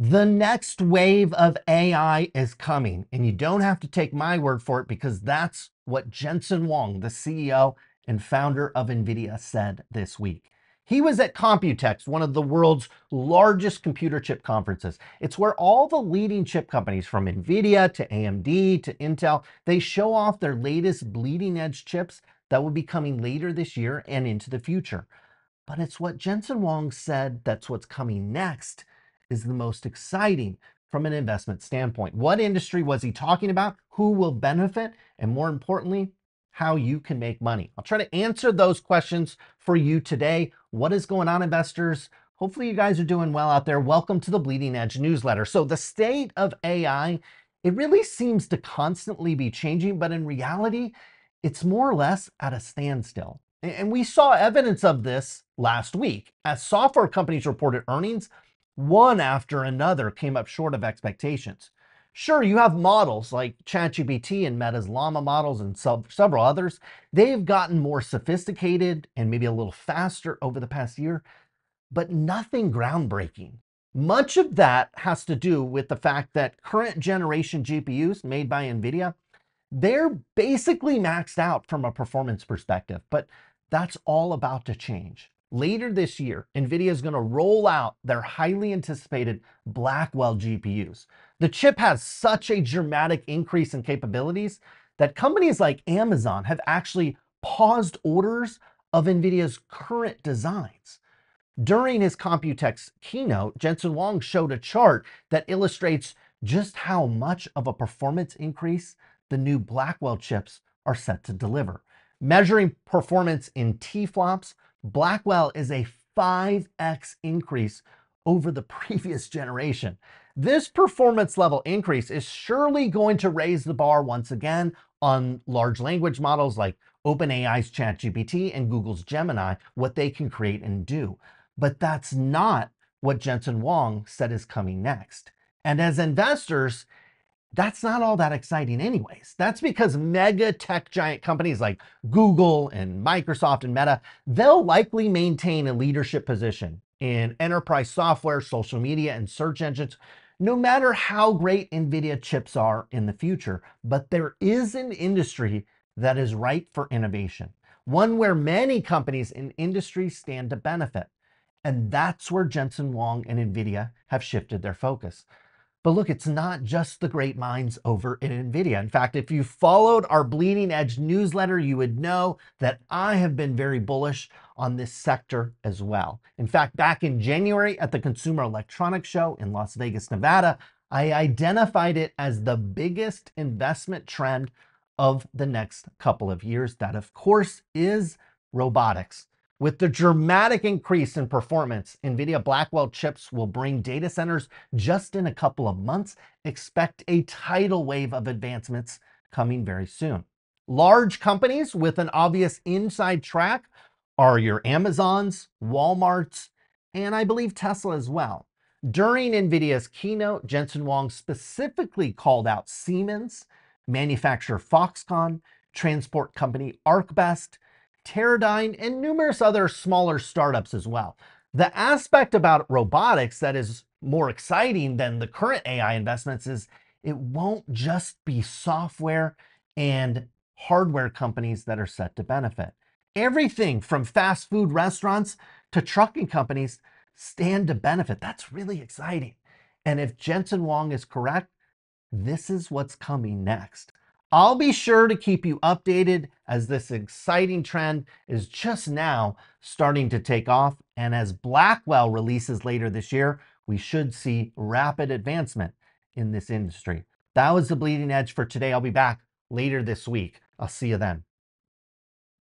The next wave of AI is coming, and you don't have to take my word for it because that's what Jensen Huang, the CEO and founder of NVIDIA, said this week. He was at Computex, one of the world's largest computer chip conferences. It's where all the leading chip companies from NVIDIA to AMD to Intel, they show off their latest bleeding edge chips that will be coming later this year and into the future. But it's what Jensen Huang said that's what's coming next is the most exciting from an investment standpoint. What industry was he talking about? Who will benefit? And more importantly, how you can make money. I'll try to answer those questions for you today. What is going on, investors? Hopefully, you guys are doing well out there. Welcome to the Bleeding Edge newsletter. So, the state of AI, it really seems to constantly be changing, but in reality, it's more or less at a standstill. And we saw evidence of this last week as software companies reported earnings one after another came up short of expectations. Sure, you have models like ChatGPT and Meta's Llama models and several others. They've gotten more sophisticated and maybe a little faster over the past year, but nothing groundbreaking. Much of that has to do with the fact that current generation GPUs made by NVIDIA, they're basically maxed out from a performance perspective, but that's all about to change. Later this year, NVIDIA is going to roll out their highly anticipated Blackwell GPUs. The chip has such a dramatic increase in capabilities that companies like Amazon have actually paused orders of NVIDIA's current designs. During his Computex keynote, Jensen Huang showed a chart that illustrates just how much of a performance increase the new Blackwell chips are set to deliver. Measuring performance in T-flops, Blackwell is a 5x increase over the previous generation. This performance level increase is surely going to raise the bar once again on large language models like OpenAI's ChatGPT and Google's Gemini, what they can create and do. But that's not what Jensen Huang said is coming next. And as investors, that's not all that exciting anyways. That's because mega tech giant companies like Google and Microsoft and Meta, they'll likely maintain a leadership position in enterprise software, social media, and search engines, no matter how great NVIDIA chips are in the future. But there is an industry that is ripe for innovation, one where many companies in industry stand to benefit. And that's where Jensen Huang and NVIDIA have shifted their focus. But look, it's not just the great minds over at NVIDIA. In fact, if you followed our Bleeding Edge newsletter, you would know that I have been very bullish on this sector as well. In fact, back in January at the Consumer Electronics Show in Las Vegas, Nevada, I identified it as the biggest investment trend of the next couple of years. That, of course, is robotics. With the dramatic increase in performance, NVIDIA Blackwell chips will bring data centers just in a couple of months. Expect a tidal wave of advancements coming very soon. Large companies with an obvious inside track are your Amazons, Walmarts, and I believe Tesla as well. During NVIDIA's keynote, Jensen Huang specifically called out Siemens, manufacturer Foxconn, transport company ArcBest, Teradyne, and numerous other smaller startups as well. The aspect about robotics that is more exciting than the current AI investments is it won't just be software and hardware companies that are set to benefit. Everything from fast food restaurants to trucking companies stand to benefit. That's really exciting. And if Jensen Huang is correct, this is what's coming next. I'll be sure to keep you updated as this exciting trend is just now starting to take off. And as Blackwell releases later this year, we should see rapid advancement in this industry. That was the bleeding edge for today. I'll be back later this week. I'll see you then.